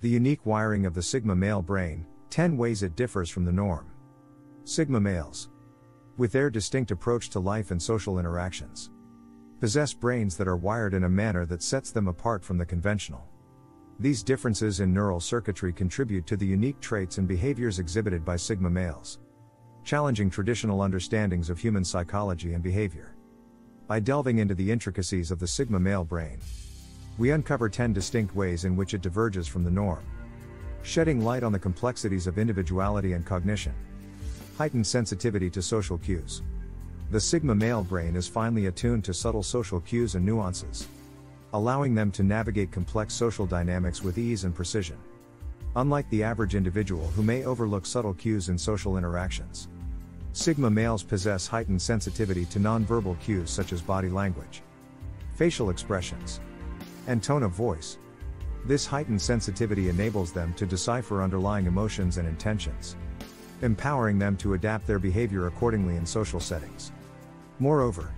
The unique wiring of the Sigma male brain, 10 ways it differs from the norm. Sigma males. With their distinct approach to life and social interactions, possess brains that are wired in a manner that sets them apart from the conventional. These differences in neural circuitry contribute to the unique traits and behaviors exhibited by Sigma males, challenging traditional understandings of human psychology and behavior. By delving into the intricacies of the Sigma male brain, we uncover 10 distinct ways in which it diverges from the norm, shedding light on the complexities of individuality and cognition. Heightened sensitivity to social cues. The Sigma male brain is finely attuned to subtle social cues and nuances allowing them to navigate complex social dynamics with ease and precision. Unlike the average individual who may overlook subtle cues in social interactions, Sigma males possess heightened sensitivity to nonverbal cues such as body language, facial expressions, and tone of voice. This heightened sensitivity enables them to decipher underlying emotions and intentions, empowering them to adapt their behavior accordingly in social settings. Moreover,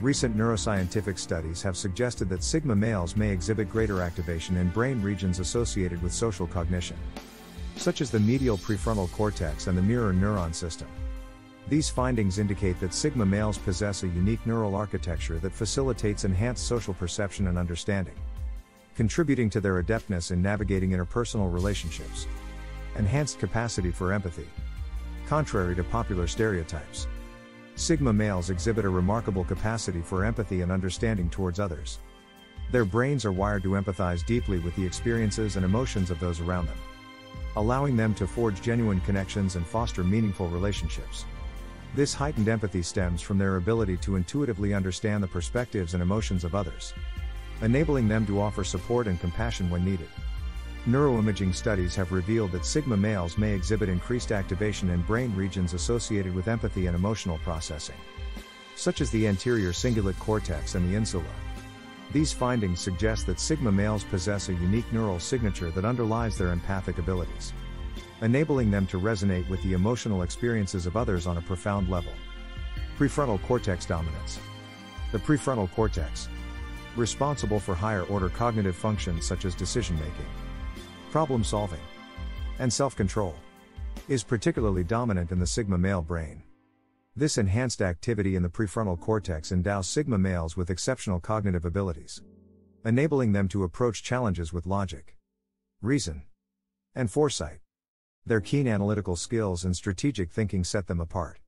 Recent neuroscientific studies have suggested that sigma males may exhibit greater activation in brain regions associated with social cognition, such as the medial prefrontal cortex and the mirror neuron system. These findings indicate that sigma males possess a unique neural architecture that facilitates enhanced social perception and understanding, contributing to their adeptness in navigating interpersonal relationships. Enhanced capacity for empathy. Contrary to popular stereotypes, Sigma males exhibit a remarkable capacity for empathy and understanding towards others. Their brains are wired to empathize deeply with the experiences and emotions of those around them, allowing them to forge genuine connections and foster meaningful relationships. This heightened empathy stems from their ability to intuitively understand the perspectives and emotions of others, enabling them to offer support and compassion when needed. Neuroimaging studies have revealed that Sigma males may exhibit increased activation in brain regions associated with empathy and emotional processing, such as the anterior cingulate cortex and the insula. These findings suggest that Sigma males possess a unique neural signature that underlies their empathic abilities, enabling them to resonate with the emotional experiences of others on a profound level. Prefrontal cortex dominance. The prefrontal cortex, responsible for higher order cognitive functions such as decision making problem solving, and self control, is particularly dominant in the Sigma male brain. This enhanced activity in the prefrontal cortex endows Sigma males with exceptional cognitive abilities, enabling them to approach challenges with logic, reason, and foresight. Their keen analytical skills and strategic thinking set them apart,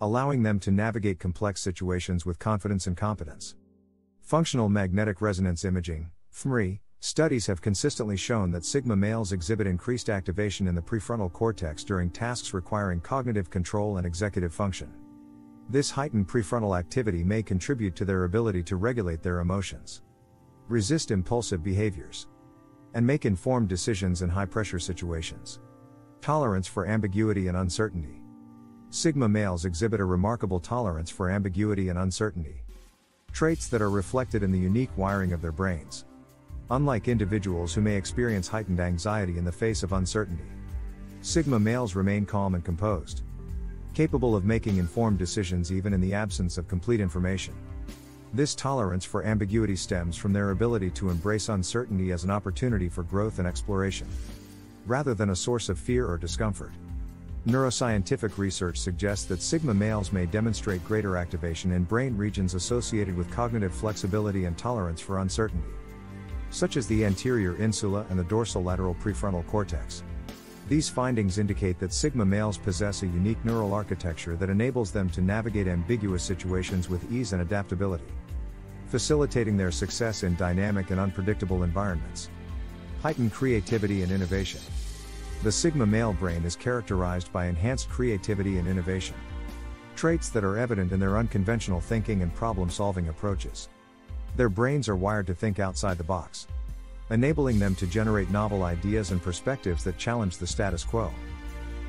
allowing them to navigate complex situations with confidence and competence. Functional magnetic resonance imaging, FMRI, Studies have consistently shown that Sigma males exhibit increased activation in the prefrontal cortex during tasks requiring cognitive control and executive function. This heightened prefrontal activity may contribute to their ability to regulate their emotions, resist impulsive behaviors, and make informed decisions in high pressure situations. Tolerance for ambiguity and uncertainty. Sigma males exhibit a remarkable tolerance for ambiguity and uncertainty. Traits that are reflected in the unique wiring of their brains. Unlike individuals who may experience heightened anxiety in the face of uncertainty, Sigma males remain calm and composed, capable of making informed decisions even in the absence of complete information. This tolerance for ambiguity stems from their ability to embrace uncertainty as an opportunity for growth and exploration, rather than a source of fear or discomfort. Neuroscientific research suggests that Sigma males may demonstrate greater activation in brain regions associated with cognitive flexibility and tolerance for uncertainty such as the anterior insula and the dorsolateral prefrontal cortex. These findings indicate that Sigma males possess a unique neural architecture that enables them to navigate ambiguous situations with ease and adaptability, facilitating their success in dynamic and unpredictable environments. Heightened creativity and innovation. The Sigma male brain is characterized by enhanced creativity and innovation, traits that are evident in their unconventional thinking and problem solving approaches. Their brains are wired to think outside the box, enabling them to generate novel ideas and perspectives that challenge the status quo.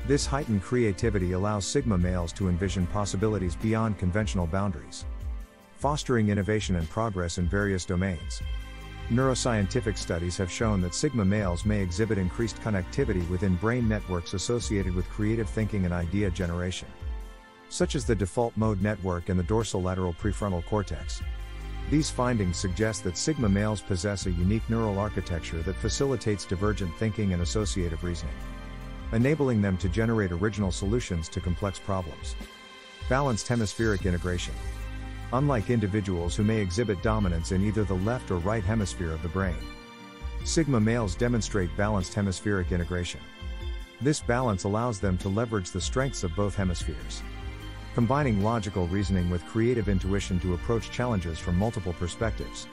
This heightened creativity allows Sigma males to envision possibilities beyond conventional boundaries, fostering innovation and progress in various domains. Neuroscientific studies have shown that Sigma males may exhibit increased connectivity within brain networks associated with creative thinking and idea generation, such as the default mode network and the dorsolateral prefrontal cortex. These findings suggest that Sigma males possess a unique neural architecture that facilitates divergent thinking and associative reasoning, enabling them to generate original solutions to complex problems. Balanced hemispheric integration. Unlike individuals who may exhibit dominance in either the left or right hemisphere of the brain, Sigma males demonstrate balanced hemispheric integration. This balance allows them to leverage the strengths of both hemispheres combining logical reasoning with creative intuition to approach challenges from multiple perspectives.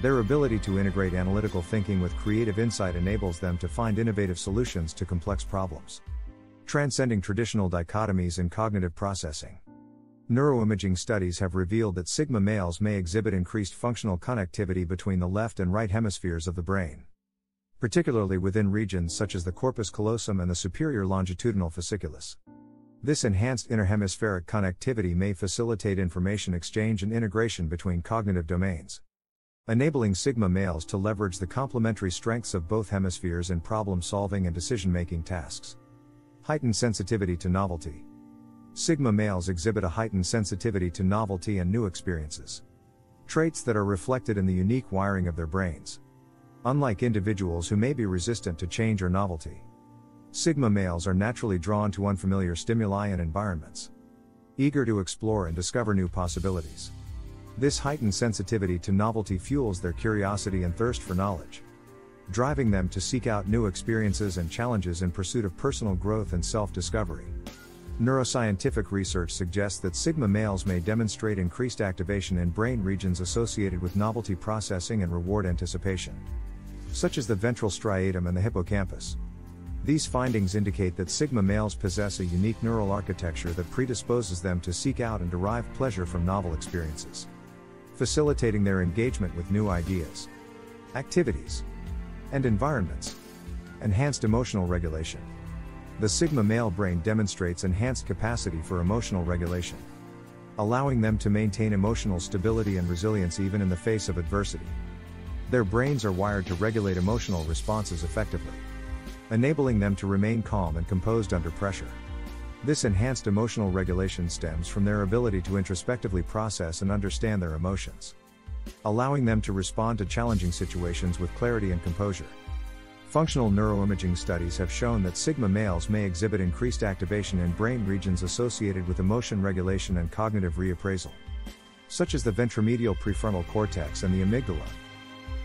Their ability to integrate analytical thinking with creative insight enables them to find innovative solutions to complex problems. Transcending traditional dichotomies in cognitive processing. Neuroimaging studies have revealed that Sigma males may exhibit increased functional connectivity between the left and right hemispheres of the brain, particularly within regions such as the corpus callosum and the superior longitudinal fasciculus. This enhanced interhemispheric connectivity may facilitate information exchange and integration between cognitive domains, enabling Sigma males to leverage the complementary strengths of both hemispheres in problem solving and decision making tasks. Heightened sensitivity to novelty. Sigma males exhibit a heightened sensitivity to novelty and new experiences. Traits that are reflected in the unique wiring of their brains. Unlike individuals who may be resistant to change or novelty. Sigma males are naturally drawn to unfamiliar stimuli and environments, eager to explore and discover new possibilities. This heightened sensitivity to novelty fuels their curiosity and thirst for knowledge, driving them to seek out new experiences and challenges in pursuit of personal growth and self discovery. Neuroscientific research suggests that Sigma males may demonstrate increased activation in brain regions associated with novelty processing and reward anticipation, such as the ventral striatum and the hippocampus. These findings indicate that Sigma males possess a unique neural architecture that predisposes them to seek out and derive pleasure from novel experiences, facilitating their engagement with new ideas, activities, and environments. Enhanced emotional regulation. The Sigma male brain demonstrates enhanced capacity for emotional regulation, allowing them to maintain emotional stability and resilience even in the face of adversity. Their brains are wired to regulate emotional responses effectively enabling them to remain calm and composed under pressure. This enhanced emotional regulation stems from their ability to introspectively process and understand their emotions, allowing them to respond to challenging situations with clarity and composure. Functional neuroimaging studies have shown that Sigma males may exhibit increased activation in brain regions associated with emotion regulation and cognitive reappraisal, such as the ventromedial prefrontal cortex and the amygdala,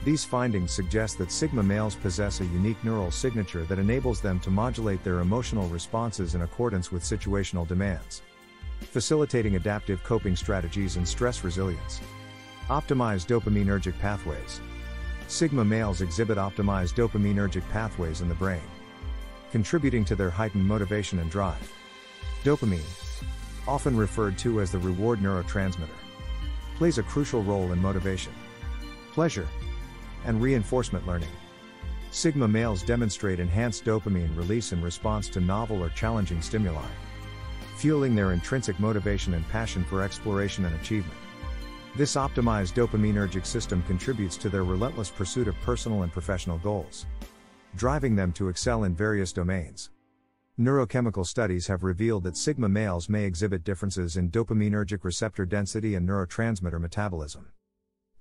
these findings suggest that Sigma males possess a unique neural signature that enables them to modulate their emotional responses in accordance with situational demands, facilitating adaptive coping strategies and stress resilience. Optimized dopaminergic pathways. Sigma males exhibit optimized dopaminergic pathways in the brain, contributing to their heightened motivation and drive. Dopamine, often referred to as the reward neurotransmitter, plays a crucial role in motivation. Pleasure, and reinforcement learning. Sigma males demonstrate enhanced dopamine release in response to novel or challenging stimuli, fueling their intrinsic motivation and passion for exploration and achievement. This optimized dopaminergic system contributes to their relentless pursuit of personal and professional goals, driving them to excel in various domains. Neurochemical studies have revealed that sigma males may exhibit differences in dopaminergic receptor density and neurotransmitter metabolism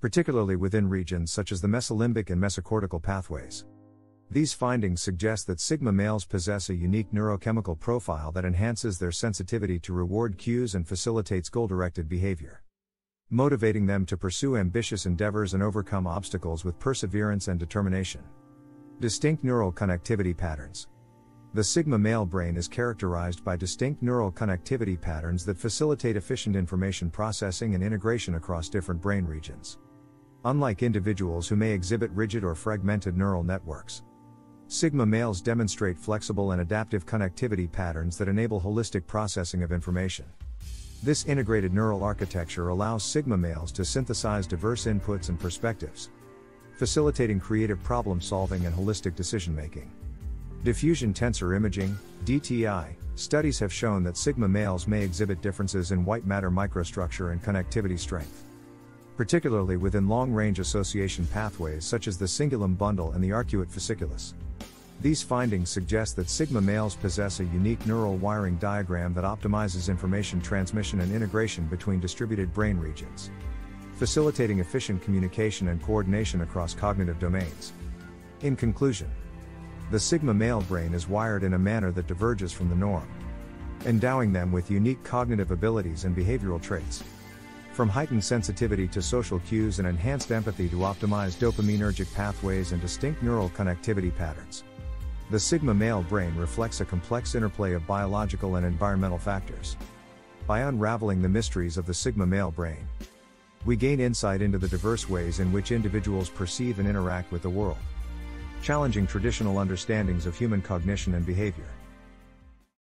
particularly within regions such as the mesolimbic and mesocortical pathways. These findings suggest that Sigma males possess a unique neurochemical profile that enhances their sensitivity to reward cues and facilitates goal directed behavior, motivating them to pursue ambitious endeavors and overcome obstacles with perseverance and determination. Distinct neural connectivity patterns. The Sigma male brain is characterized by distinct neural connectivity patterns that facilitate efficient information processing and integration across different brain regions unlike individuals who may exhibit rigid or fragmented neural networks. Sigma males demonstrate flexible and adaptive connectivity patterns that enable holistic processing of information. This integrated neural architecture allows Sigma males to synthesize diverse inputs and perspectives, facilitating creative problem solving and holistic decision making. Diffusion tensor imaging, DTI, studies have shown that Sigma males may exhibit differences in white matter microstructure and connectivity strength particularly within long-range association pathways such as the cingulum bundle and the arcuate fasciculus. These findings suggest that sigma males possess a unique neural wiring diagram that optimizes information transmission and integration between distributed brain regions, facilitating efficient communication and coordination across cognitive domains. In conclusion, the Sigma male brain is wired in a manner that diverges from the norm, endowing them with unique cognitive abilities and behavioral traits. From heightened sensitivity to social cues and enhanced empathy to optimized dopaminergic pathways and distinct neural connectivity patterns. The Sigma male brain reflects a complex interplay of biological and environmental factors. By unraveling the mysteries of the Sigma male brain, we gain insight into the diverse ways in which individuals perceive and interact with the world, challenging traditional understandings of human cognition and behavior.